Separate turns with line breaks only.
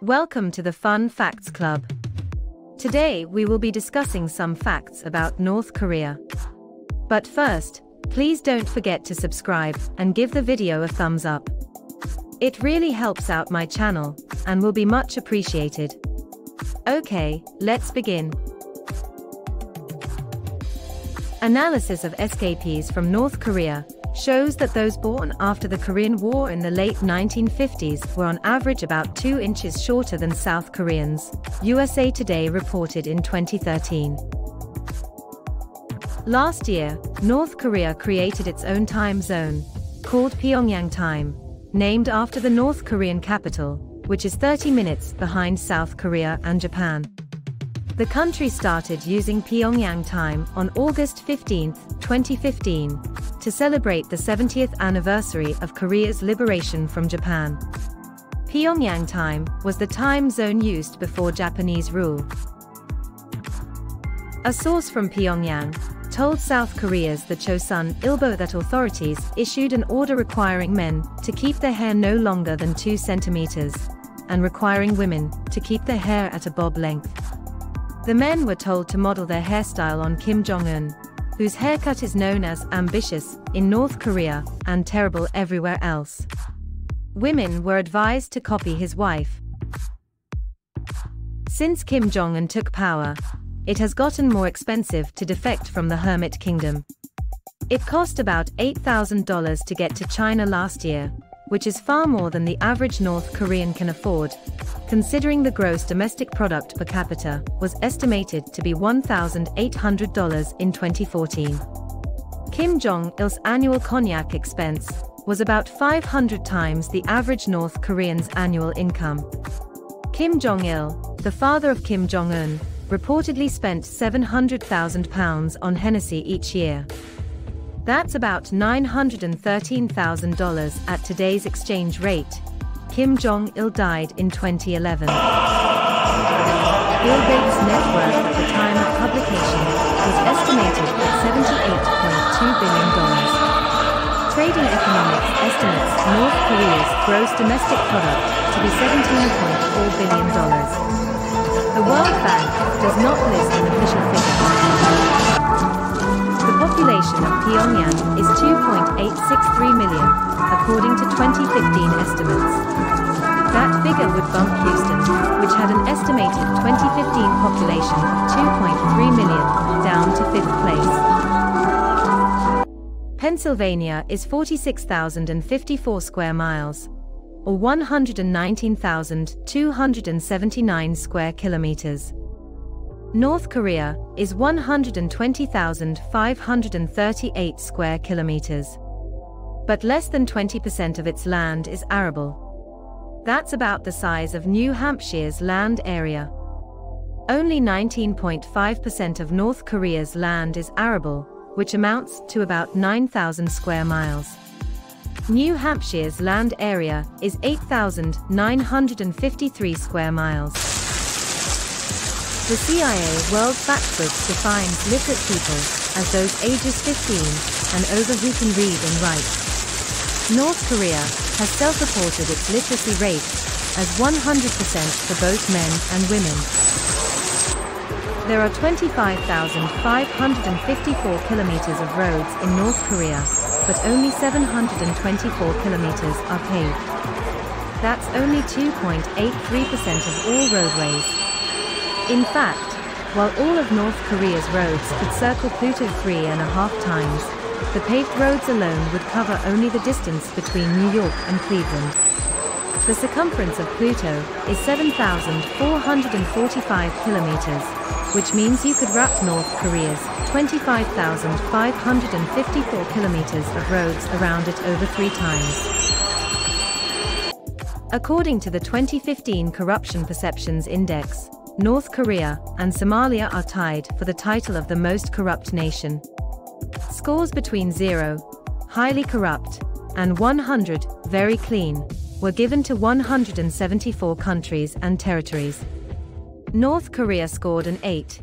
Welcome to the Fun Facts Club. Today we will be discussing some facts about North Korea. But first, please don't forget to subscribe and give the video a thumbs up. It really helps out my channel and will be much appreciated. Okay, let's begin. Analysis of escapees from North Korea shows that those born after the Korean War in the late 1950s were on average about 2 inches shorter than South Koreans, USA Today reported in 2013. Last year, North Korea created its own time zone, called Pyongyang Time, named after the North Korean capital, which is 30 minutes behind South Korea and Japan. The country started using Pyongyang time on August 15, 2015, to celebrate the 70th anniversary of Korea's liberation from Japan. Pyongyang time was the time zone used before Japanese rule. A source from Pyongyang told South Korea's The Chosun Ilbo that authorities issued an order requiring men to keep their hair no longer than 2 centimeters, and requiring women to keep their hair at a bob length. The men were told to model their hairstyle on Kim Jong-un, whose haircut is known as ambitious in North Korea and terrible everywhere else. Women were advised to copy his wife. Since Kim Jong-un took power, it has gotten more expensive to defect from the Hermit Kingdom. It cost about $8,000 to get to China last year, which is far more than the average North Korean can afford, considering the gross domestic product per capita was estimated to be $1,800 in 2014. Kim Jong-il's annual cognac expense was about 500 times the average North Korean's annual income. Kim Jong-il, the father of Kim Jong-un, reportedly spent £700,000 on Hennessy each year. That's about $913,000 at today's exchange rate. Kim Jong il died in 2011. Bill Gates' net worth at the time of publication was estimated at $78.2 billion. Trading Economics estimates North Korea's gross domestic product to be $17.4 billion. The World Bank does not list an official figure. The population of Pyongyang is 2.863 million, according to 2015 estimates. That figure would bump Houston, which had an estimated 2015 population of 2.3 million, down to fifth place. Pennsylvania is 46,054 square miles, or 119,279 square kilometers. North Korea is 120,538 square kilometers. But less than 20% of its land is arable. That's about the size of New Hampshire's land area. Only 19.5% of North Korea's land is arable, which amounts to about 9,000 square miles. New Hampshire's land area is 8,953 square miles. The CIA World Factbook defines literate people as those ages 15 and over who can read and write. North Korea has self-reported its literacy rate as 100% for both men and women. There are 25,554 kilometers of roads in North Korea, but only 724 kilometers are paved. That's only 2.83% of all roadways. In fact, while all of North Korea's roads could circle Pluto three and a half times, the paved roads alone would cover only the distance between New York and Cleveland. The circumference of Pluto is 7,445 kilometers, which means you could wrap North Korea's 25,554 kilometers of roads around it over three times. According to the 2015 Corruption Perceptions Index, North Korea and Somalia are tied for the title of the most corrupt nation. Scores between 0, highly corrupt, and 100, very clean, were given to 174 countries and territories. North Korea scored an 8,